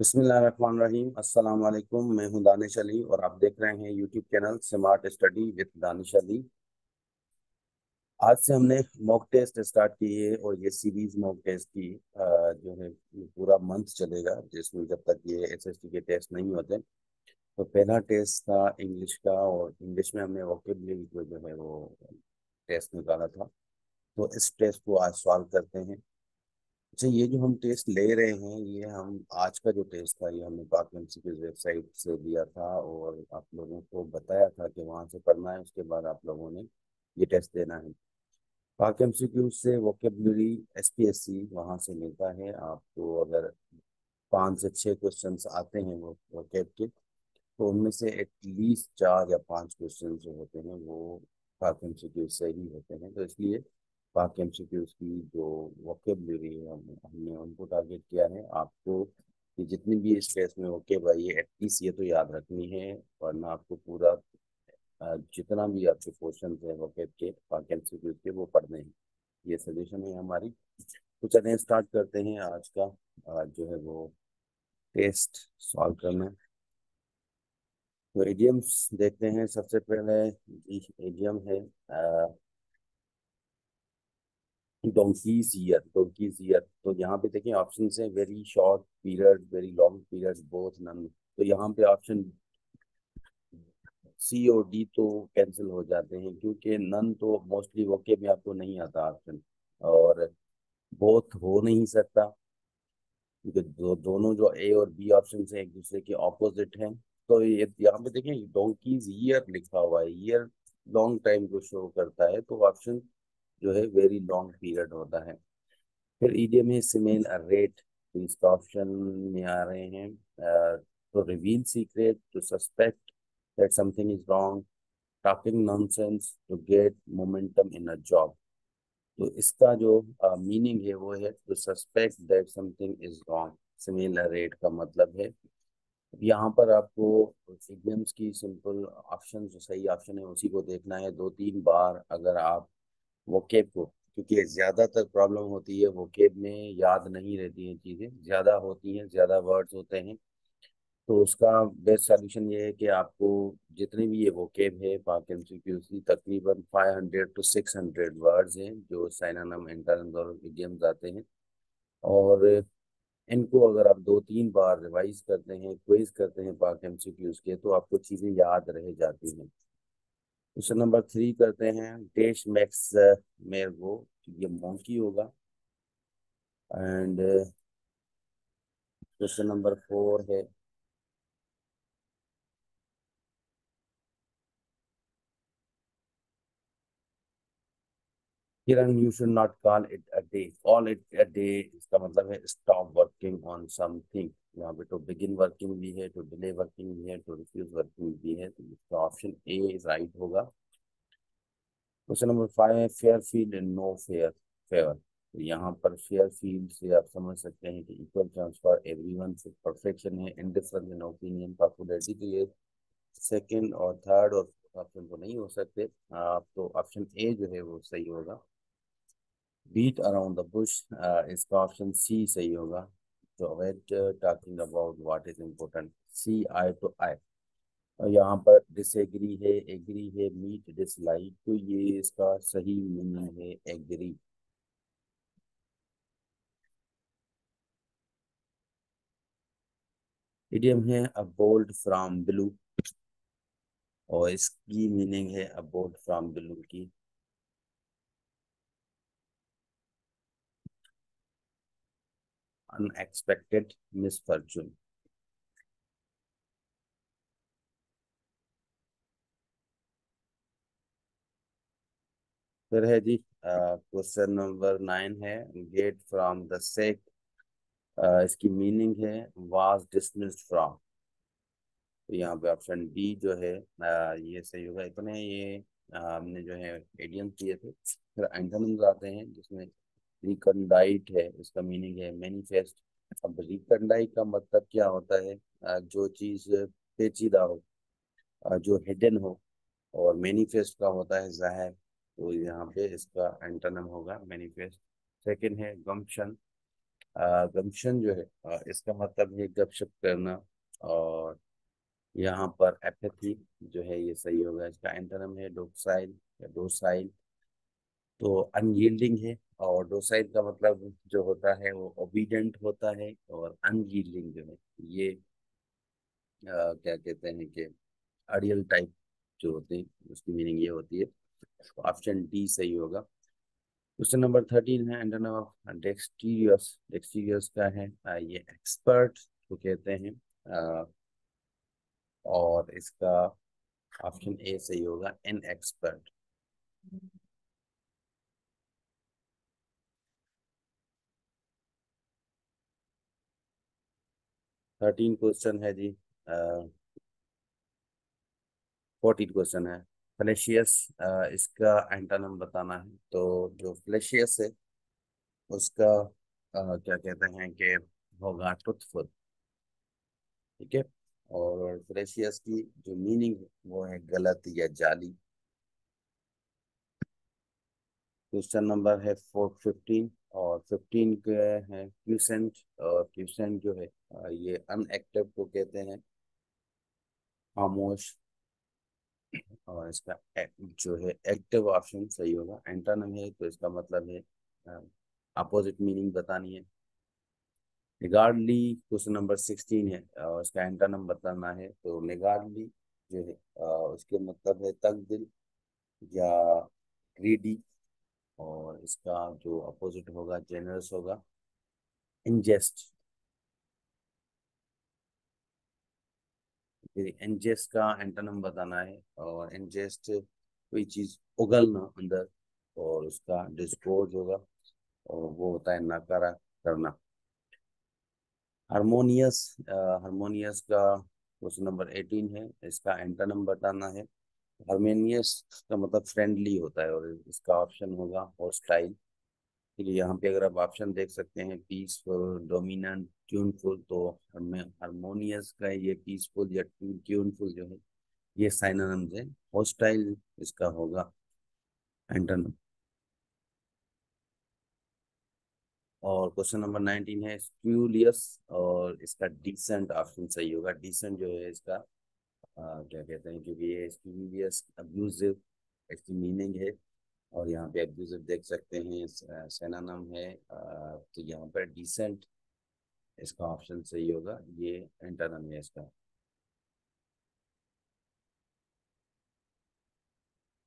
बिस्मिल्लाहिर्रहमानिर्रहीम। अस्सलाम वालेकुम मैं हूँ दानिश अली और आप देख रहे हैं YouTube channel smart study with Danish Ali. आज से हमने मॉक टेस्ट स्टार्ट है और ये सीरीज़ मॉक टेस्ट की जो है पूरा मंथ चलेगा, जिसमें जब तक ये एसएसटी के टेस्ट नहीं होते। तो पहला टेस्ट था इंग्लिश का और इंग्लिश में हमने वोकेबलरी को जो है वो टेस्ट निकाला था। तो इस टेस्ट को आज सॉल्व करते हैं। अच्छा ये जो हम टेस्ट ले रहे हैं, ये हम आज का जो टेस्ट था, ये हमने पाक की वेबसाइट से लिया था और आप लोगों को बताया था कि वहाँ से पढ़ना है, उसके बाद आप लोगों ने ये टेस्ट देना है। पाक एम से vocabulary S P S C वहाँ से मिलता है। आपको अगर पाँच से छः क्वेश्चन आते हैं वो वोकेब के तो उनमें से एटलीस्ट चार या पाँच क्वेश्चन जो होते हैं वो पाक एम से ही होते हैं। तो इसलिए पाक एम की जो वोकेबलरी है हमने उनको टारगेट किया है। आपको कि जितनी भी इस केस में वोकेब आई है एटलीस्ट ये तो याद रखनी है, वरना आपको पूरा जितना भी आपके क्वेश्चन है वोकेब के पाक एम के, वो पढ़ने हैं। ये सजेशन है हमारी। तो चलें स्टार्ट करते हैं आज का आज जो है वो टेस्ट सॉल्व करना। तो एडियम्स देखते हैं सबसे पहले एडियम है डोंकीज ईयर डोंकीज ईयर तो यहाँ पे देखिए ऑप्शन है very short period very long period both none तो यहाँ पे ऑप्शन सी और डी तो कैंसिल हो जाते हैं क्योंकि नन तो मोस्टली वोके में आपको नहीं आता ऑप्शन और बोथ हो नहीं सकता क्योंकि दो, दोनों जो ए और बी ऑप्शन है एक दूसरे के ऑपोजिट हैं. तो ये यहाँ पे देखें डोंकीज ईयर लिखा हुआ है ईयर लॉन्ग टाइम को शो करता है तो ऑप्शन जो है वेरी लॉन्ग पीरियड होता है। फिर ईडियम है सिमेन रेट तो ऑप्शन में आ रहे हैं। तो reveal secret to suspect that something is wrong talking nonsense to get momentum in a job तो इसका जो मीनिंग uh, है वो है to suspect that something is wrong smell rat का मतलब है। यहाँ पर आपको इडियम्स की सिंपल ऑप्शन जो सही ऑप्शन है उसी को देखना है। दो तीन बार अगर आप वोकेब को, क्योंकि ज़्यादातर प्रॉब्लम होती है वोकेब में याद नहीं रहती हैं चीज़ें, ज़्यादा होती हैं, ज़्यादा वर्ड्स होते हैं। तो उसका बेस्ट सोल्यूशन ये है कि आपको जितने भी ये वोकेब है पाक एम सी तकरीबन 500 टू 600 वर्ड्स हैं, जो साइनानम इंटरनम और आते हैं। और इनको अगर आप दो तीन बार रिवाइज करते हैं क्वेज करते हैं पाक एम सी क्यूज़ के तो आपको चीज़ें याद रह जाती हैं। क्वेश्चन नंबर थ्री करते हैं। डेश मैक्स मेयर वो ये मोंकी होगा। एंड क्वेश्चन नंबर फोर है। Kiran you should not call it a day call it a day इसका मतलब है स्टॉप वर्किंग ऑन समथिंग यहाँ पे टू बिगिन वर्किंग भी है टू डिले वर्किंग भी है टू रिफ्यूज वर्किंग भी है तो इसका ऑप्शन ए राइट होगा question number five fair field and no fair fair तो यहाँ पर फेयर फ़ील्ड से आप समझ सकते हैं कि इक्वल चांस फॉर एवरीवन से परफेक्शन है इंडिफरेंस इन ओपिनियन पॉपुलरिटी तो ये सेकंड और थर्ड और ऑप्शन तो नहीं हो सकते आप तो ऑप्शन ए जो है वो सही होगा बीट अराउंड द बुश इसका ऑप्शन सी सही होगा। तो avoid talking about what is important see eye to eye और यहाँ पर डिसएग्री है एग्री है मीट डिसलाइक तो ये इसका सही मीनिंग है एग्री इडियम है अ बोल्ड फ्रॉम ब्लू और इसकी मीनिंग है अ बोल्ड फ्रॉम ब्लू की। Unexpected misfortune. फिर है जी क्वेश्चन नंबर नाइन है गेट फ्रॉम द सेक इसकी मीनिंग है वाज डिसमिस्ड फ्रॉम तो यहाँ पे ऑप्शन डी जो है आ, ये सही होगा। इतने ये हमने जो है एडियम किए थे। फिर एंटोनिम्स आते हैं जिसमें रिकंडाइट है, इसका मीनिंग है मैनिफेस्ट अब रिकंडाइट का मतलब क्या होता है? जो चीज़ पेचीदा हो जो हिडन हो, और मैनिफेस्ट का होता है ज़ाहिर तो यहाँ पे इसका एंटोनम होगा मैनिफेस्ट सेकंड है गम्पशन गमशन जो है इसका मतलब है गपशप करना, और यहाँ पर एपैथी जो है ये सही होगा। इसका एंटोनिम है डोक्साइल या डोसाइल तो अनयील्डिंग है। और डोसाइल का मतलब जो होता है वो ओबीडेंट होता है और अनयील्डिंग जो है। ये आ, क्या कहते हैं कि अड़ियल टाइप जो होते हैं उसकी मीनिंग ये होती है। ऑप्शन डी सही होगा। क्वेश्चन नंबर थर्टीन है एंटोनिम ऑफ़ डेक्सटीरियस डेक्सटीरियस का है। आ, ये एक्सपर्ट को कहते हैं। आ, और इसका ऑप्शन ए सही होगा एन एक्सपर्ट थर्टीन क्वेश्चन है जी फोर्टीन क्वेश्चन है। फ्लेशियस इसका एंटानम बताना है। तो जो फ्लेशियस है उसका आ, क्या कहते हैं कि होगा ट्रुथफुल ठीक है? और फ्लेशियस की जो मीनिंग वो है गलत या जाली। क्वेश्चन नंबर है फोर फिफ्टीन और फिफ्टीन के हैं क्यूसेंट और क्यूसेंट जो है ये अनएक्टिव को कहते हैं। खामोश और इसका जो है एक्टिव ऑप्शन सही होगा। एंटोनिम है तो इसका मतलब है अपोजिट मीनिंग बतानी है। निगार्डली क्वेश्चन नंबर सिक्सटीन है और इसका एंटोनिम बताना है। तो निगार्डली जो है उसके मतलब है तक दिल या ग्रीडी और इसका जो अपोजिट होगा जेनरस होगा इंजेस्ट इंजेस्ट का एंटोनिम बताना है और इंजेस्ट कोई चीज़ उगलना अंदर और उसका डिस्पोज होगा और वो होता है नकारा करना। हारमोनियस हारमोनियस का क्वेश्चन नंबर एटीन है। इसका एंटोनिम बताना है। हारमोनियस का मतलब फ्रेंडली होता है और इसका ऑप्शन होगा हॉस्टाइल यहाँ पे अगर आप ऑप्शन देख सकते हैं पीसफुल डोमिनेंट ट्यूनफुल तो हमें हारमोनियस का ये पीसफुल या ट्यूनफुल जो है, ये साइनोनिम्स है हॉस्टाइल इसका होगा। एंटोनिम और क्वेश्चन नंबर नाइनटीन है स्क्यूलियस और इसका डिसेंट ऑप्शन सही होगा। डिसेंट जो है इसका क्या कहते हैं क्योंकि ये स्क्यूलियस अब्यूजिव इसकी मीनिंग है और यहाँ पे अब्यूजिव देख सकते हैं सेनानम है आ, तो यहाँ पर डिसेंट इसका ऑप्शन सही होगा ये एंटोनम है इसका।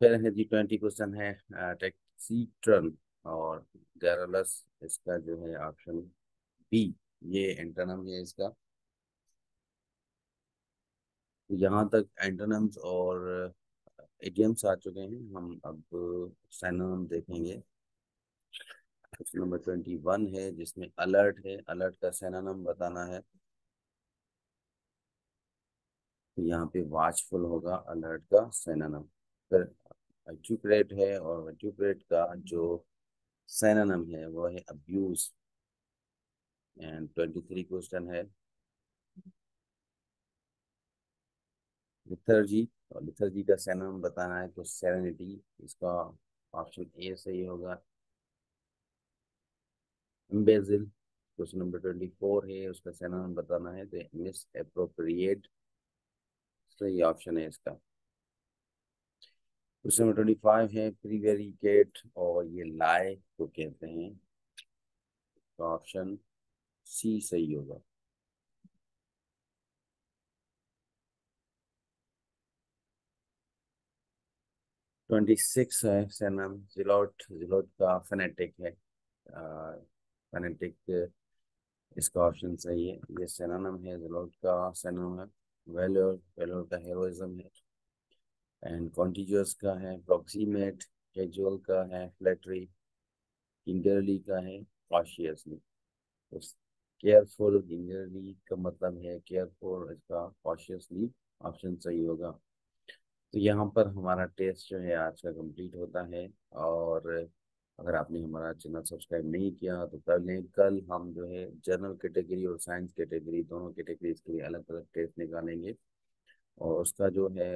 फिर है जी ट्वेंटी क्वेश्चन है टैक्सीट्रन और गैरलस इसका जो है ऑप्शन बी ये एंटोनम है इसका। यहाँ तक एंटोनम्स और एडियम्स आ चुके हैं। हम अब साइनोनम देखेंगे। क्वेश्चन नंबर ट्वेंटी वन है, जिसमें अलर्ट है। अलर्ट का सैनानम बताना है। यहाँ पे वाचफुल होगा अलर्ट का सैनानम। फिर एक्यूपरेट है और एक्यूपरेट का जो सैनानम है, वो है abuse. And twenty three question है। लिथर्जी और लिथर्जी का सैनानम बताना है तो सेरेनिटी इसका ऑप्शन ए सही होगा। Embezzle question number twenty four है, उसका सैनानम बताना है तो मिस अप्रोप्रिएट सही ऑप्शन है इसका। क्वेश्चन नंबर ट्वेंटी फाइव है प्रीवेरिकेट और ये लाए को कहते हैं तो ऑप्शन सी सही होगा। ट्वेंटी सिक्स है जिलोट जिलोट का फेनेटिक है। फेनेटिक इसका ऑप्शन सही है। ये सेनानम है जिलोट का है। का हेरोइज्म है। एंड कॉन्टिजियस का है प्रॉक्सीमेट कैजुअल का है फ्लैटरी का है कॉशियसली केयरफुल का मतलब है केयरफुल इसका कॉशियसली ऑप्शन सही होगा। तो यहाँ पर हमारा टेस्ट जो है आज का कंप्लीट होता है और अगर आपने हमारा चैनल सब्सक्राइब नहीं किया तो कर लें। कल हम जो है जनरल कैटेगरी और साइंस कैटेगरी दोनों कैटेगरीज के लिए अलग अलग टेस्ट निकालेंगे और उसका जो है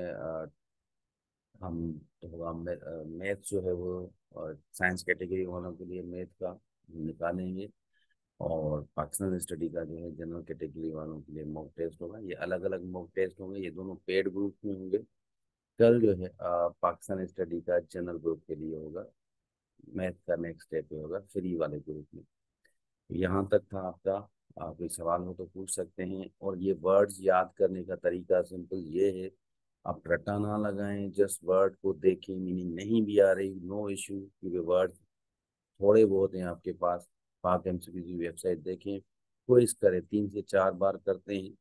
हम होगा मैथ जो है वो साइंस कैटेगरी वालों के लिए मैथ का निकालेंगे और पाकिस्तान स्टडी का जो है जनरल कैटेगरी वालों के लिए मॉक टेस्ट होगा। ये अलग अलग मॉक टेस्ट होंगे। ये दोनों पेड ग्रुप में होंगे। कल जो है पाकिस्तान स्टडी का जनरल ग्रुप के लिए होगा, मैथ का नेक्स्ट स्टेप पे होगा, फ्री वाले ग्रुप में। यहाँ तक था आपका, आप कोई सवाल हो तो पूछ सकते हैं, और ये वर्ड्स याद करने का तरीका सिंपल ये है, आप रटा ना लगाएँ, जस्ट वर्ड को देखें, मीनिंग नहीं भी आ रही, नो इशू क्योंकि वर्ड थोड़े बहुत हैं आपके पास पाक एम वेबसाइट देखें, क्विज करें, तीन से चार बार करते हैं,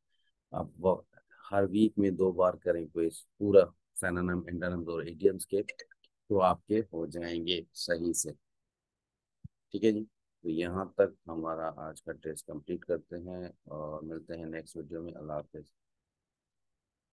आप हर वीक में दो बार करें क्विज, पूरा सैनम इंटरनम्स और एडियम्स के तो आपके हो जाएँगे सही से। ठीक है जी तो यहाँ तक हमारा आज का टेस्ट कंप्लीट करते हैं और मिलते हैं नेक्स्ट वीडियो में। अल्लाह हाफिज़।